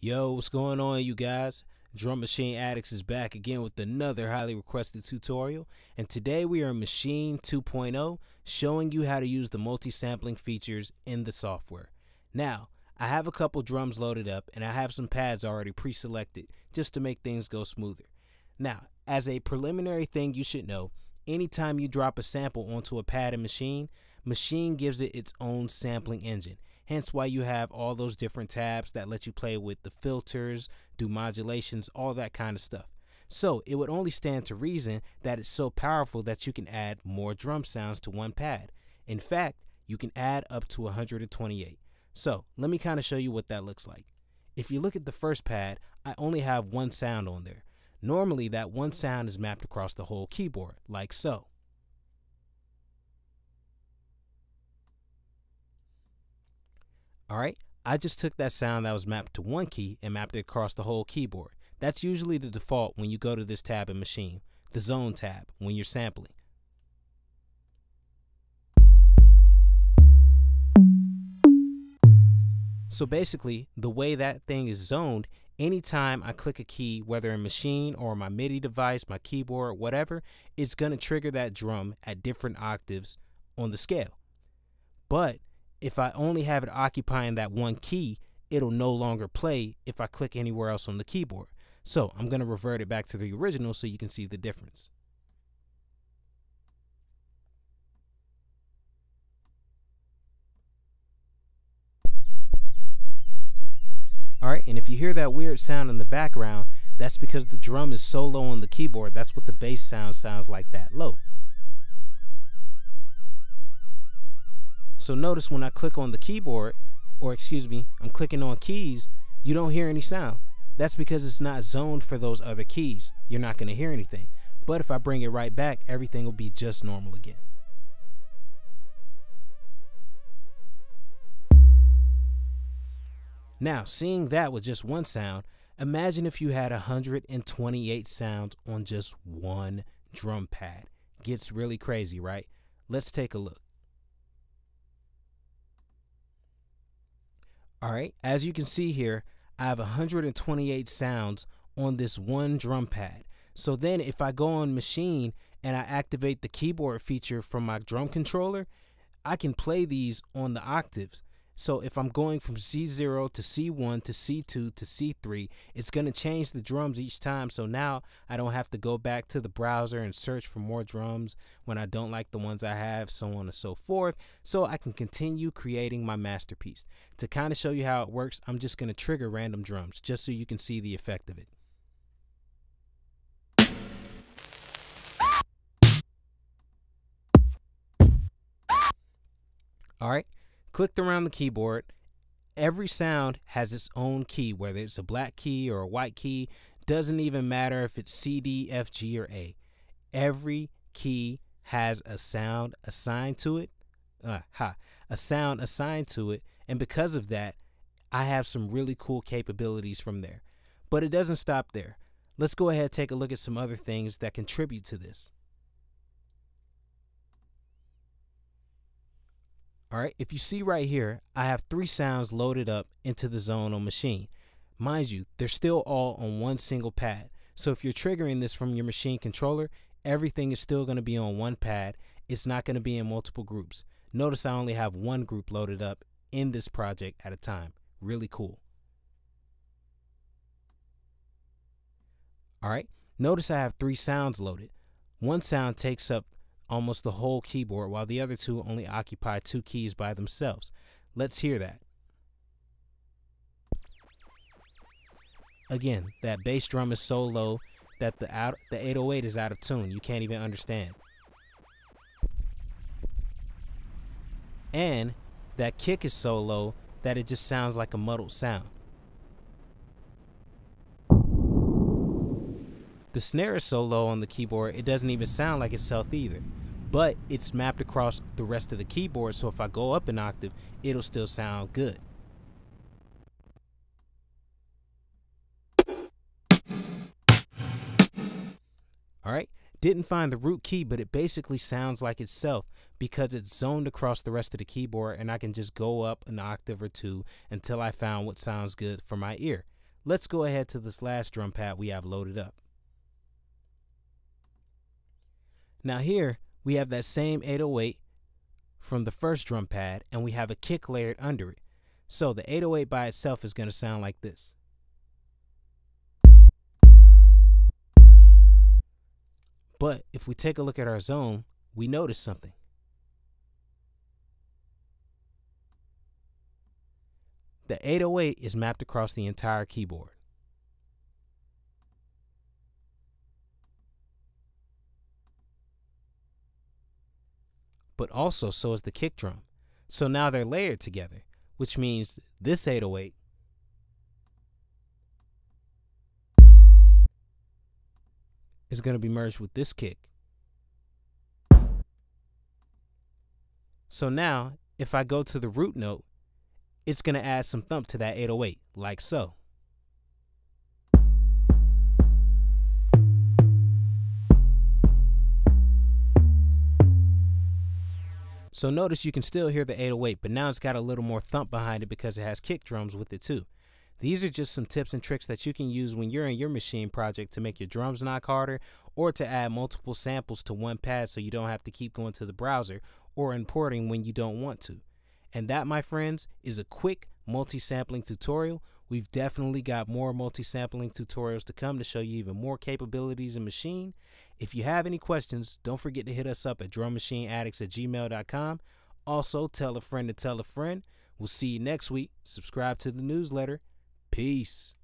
Yo, what's going on, you guys? Drum Maschine Addicts is back again with another highly requested tutorial, and today we are in Maschine 2.0, showing you how to use the multi-sampling features in the software. Now, I have a couple drums loaded up, and I have some pads already pre-selected just to make things go smoother. Now, as a preliminary thing you should know, anytime you drop a sample onto a pad in Maschine, Machine gives it its own sampling engine Hence why you have all those different tabs that let you play with the filters, do modulations, all that kind of stuff. So it would only stand to reason that it's so powerful that you can add more drum sounds to one pad. In fact, you can add up to 128. So let me kind of show you what that looks like. If you look at the first pad, I only have one sound on there. Normally that one sound is mapped across the whole keyboard, like so. All right, I just took that sound that was mapped to one key and mapped it across the whole keyboard. That's usually the default when you go to this tab in Maschine, the Zone tab, when you're sampling. So basically, the way that thing is zoned, anytime I click a key, whether in Maschine or my MIDI device, my keyboard, whatever, it's going to trigger that drum at different octaves on the scale. But if I only have it occupying that one key, it'll no longer play if I click anywhere else on the keyboard. So I'm going to revert it back to the original so you can see the difference. Alright, and if you hear that weird sound in the background, that's because the drum is so low on the keyboard, that's what the bass sound sounds like that low. So notice when I click on the keyboard, or excuse me, I'm clicking on keys, you don't hear any sound. That's because it's not zoned for those other keys. You're not going to hear anything. But if I bring it right back, everything will be just normal again. Now, seeing that with just one sound, imagine if you had 128 sounds on just one drum pad. Gets really crazy, right? Let's take a look. All right, as you can see here, I have 128 sounds on this one drum pad. So then if I go on Maschine and I activate the keyboard feature from my drum controller, I can play these on the octaves. So if I'm going from C0 to C1 to C2 to C3, it's going to change the drums each time. So now I don't have to go back to the browser and search for more drums when I don't like the ones I have, so on and so forth. So I can continue creating my masterpiece. To kind of show you how it works, I'm just going to trigger random drums just so you can see the effect of it. All right clicked around the keyboard. Every sound has its own key, whether it's a black key or a white key. Doesn't even matter if it's C, D, F, G, or A. Every key has a sound assigned to it. Uh, ha, a sound assigned to it. And because of that, I have some really cool capabilities from there. But it doesn't stop there. Let's go ahead and take a look at some other things that contribute to this. All right, if you see right here, I have three sounds loaded up into the zone on Maschine. Mind you, they're still all on one single pad. So if you're triggering this from your Maschine controller, everything is still going to be on one pad. It's not going to be in multiple groups. Notice I only have one group loaded up in this project at a time. Really cool. All right, notice I have three sounds loaded. One sound takes up almost the whole keyboard, while the other two only occupy two keys by themselves. Let's hear that. Again, that bass drum is so low that the out, the 808 is out of tune. You can't even understand. And that kick is so low that it just sounds like a muddled sound. The snare is so low on the keyboard, it doesn't even sound like itself either. But it's mapped across the rest of the keyboard, so if I go up an octave, it'll still sound good. Alright, didn't find the root key, but it basically sounds like itself because it's zoned across the rest of the keyboard and I can just go up an octave or two until I found what sounds good for my ear. let's go ahead to this last drum pad we have loaded up. Now here we have that same 808 from the first drum pad and we have a kick layered under it. So the 808 by itself is going to sound like this. But if we take a look at our zone, we notice something. The 808 is mapped across the entire keyboard. But also so is the kick drum. So now they're layered together, which means this 808 is going to be merged with this kick. So now, if I go to the root note, it's going to add some thump to that 808, like so. So notice you can still hear the 808, but now it's got a little more thump behind it because it has kick drums with it too. These are just some tips and tricks that you can use when you're in your Maschine project to make your drums knock harder or to add multiple samples to one pad so you don't have to keep going to the browser or importing when you don't want to. And that, my friends, is a quick multi-sampling tutorial. We've definitely got more multi-sampling tutorials to come to show you even more capabilities in Maschine. If you have any questions, don't forget to hit us up at drummachineaddicts at gmail.com. Also, tell a friend to tell a friend. We'll see you next week. Subscribe to the newsletter. Peace.